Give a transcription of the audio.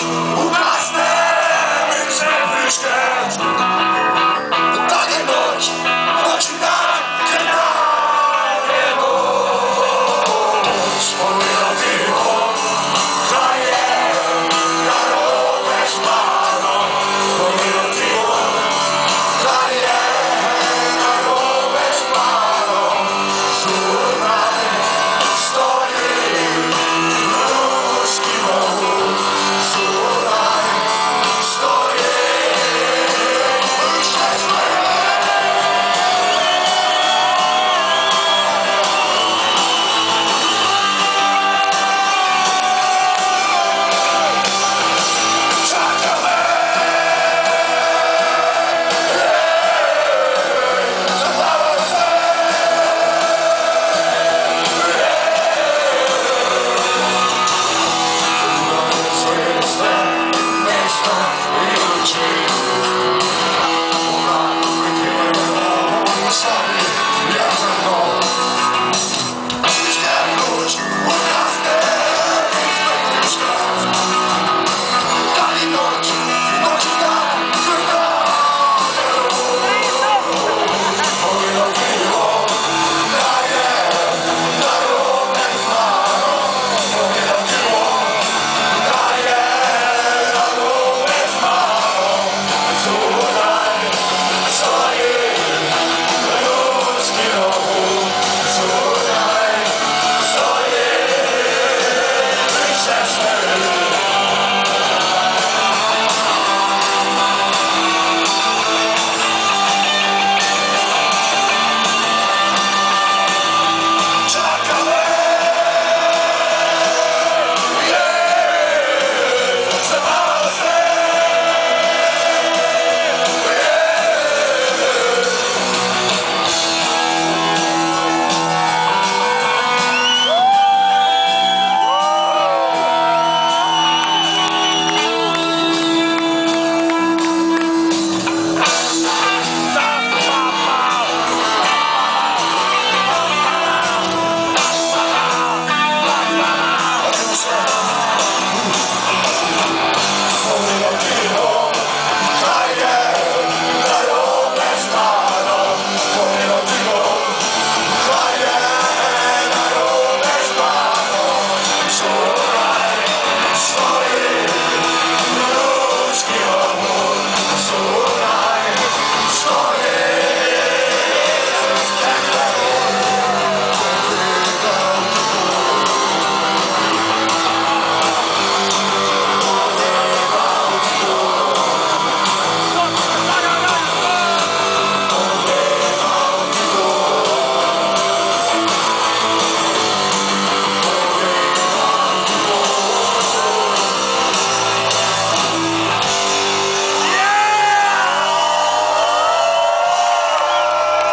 Ooh. Kosovo!